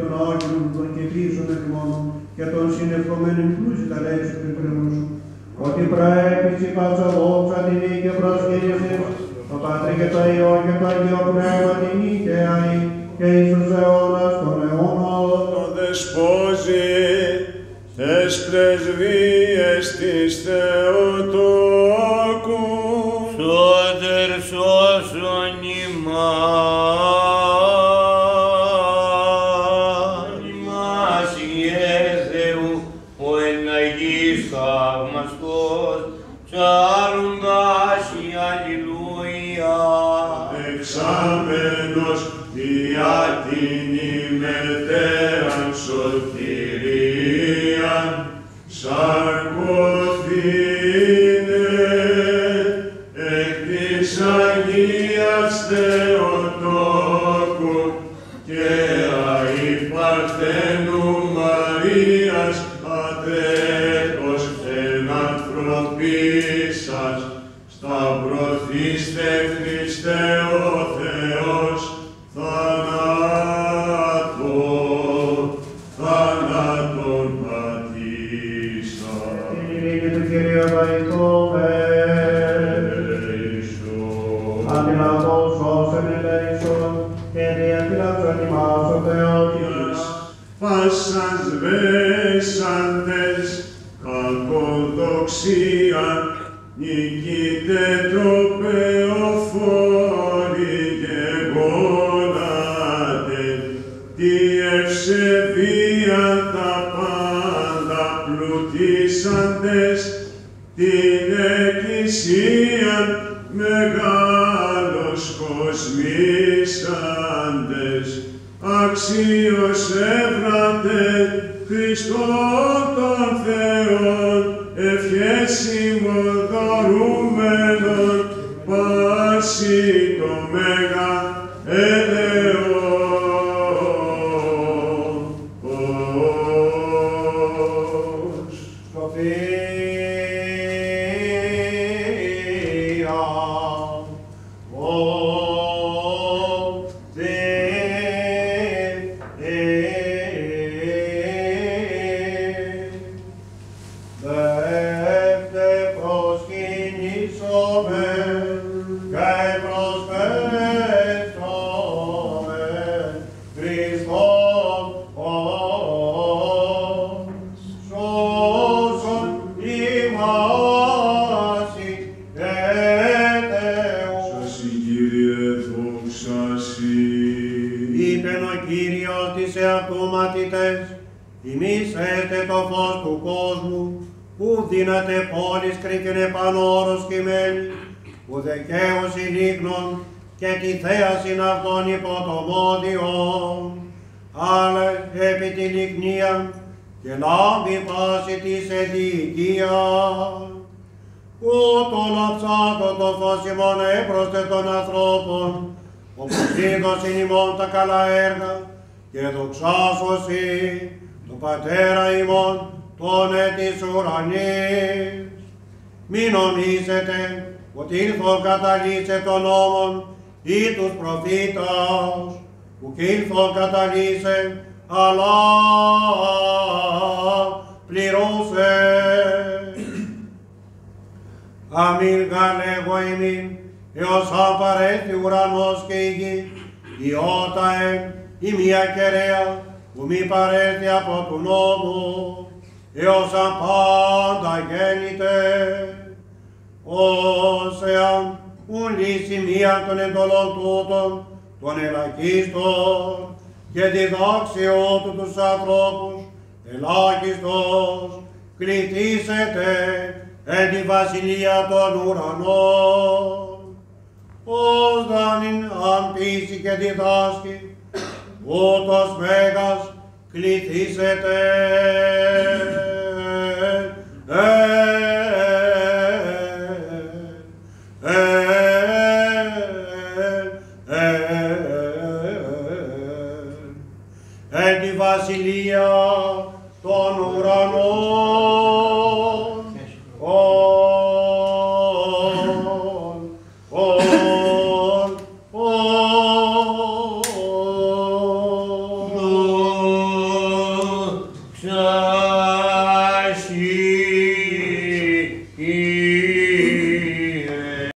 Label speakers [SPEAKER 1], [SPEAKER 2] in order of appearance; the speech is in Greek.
[SPEAKER 1] των Άγιων των και πίσων εφημών και των συνευκομένων πλούσι τα λέει σου του κρεμού σου. Ότι πρέπει η πάσα δόξα την ή και προσκύριασες, το Πατρί και το Υιό και το Αγίο Πνεύμα την ή και αή και εις τους αιώνας των αιώνων.
[SPEAKER 2] το δεσπόζει τες πρεσβείες της Θεοτόκου,
[SPEAKER 3] Σώτερ σώσον ημάς.
[SPEAKER 1] Marcos
[SPEAKER 2] Vitor.
[SPEAKER 1] Αντιλαβώς όσεν ελέησον και διατηράξον ημάς ο Θεός ημάς.
[SPEAKER 2] Πάσας βέσαντες, κακοδοξία, νικήτε τροπεοφόροι και γόνατε, τη ευσεβία τα πάντα πλουτίσαντες, την εκκλησία μεγάλος κοσμήσαντες, αξίως έβρατε Χριστό τον Θεόν, ευχέσιμο δωρούμενον, πάση το μέγα
[SPEAKER 1] Κύριος της εαυτού μαθητές, ημείς έστε το φως του κόσμου, που δύναται πόλης κρύφην επάνω όρος κειμένη, που δικαίωση λίγνων και τη θέασιν αυτών υπό το μόδιον, αλλά επί τη λιγνία και λάμπει πάση της εδικίας. Ούτω λαψάτο το φως ημών έπρωστε των ανθρώπων, όπως είδωσιν ημών τα καλά έργα, και δοξάσωσι το Πατέρα ημών τον ετης ουρανής. Μη νομίζετε ότι ήλθω καταλύσε των νόμων ή τους προφήτας, που κι ήλθω καταλύσε, αλλά πληρούσε. Αμήν γαλέγω ημίν, έως αν παρέλθει ουρανός και η γη, η όταε, η μία κεραία, που μη παρέλθει από του νόμου, έως αν πάντα γέννηται, ως εάν ουν λύσει μία των εντολών τούτων, των ελαχίστων, και διδάξιο του τους ανθρώπους, ελάχιστος, κληθήσετε εν τη βασιλεία των ουρανών, ως δάνειν αν πείσει και διδάσκει, ούτως μέγας κληθήσετε. εν τη βασιλεία των ουρανών.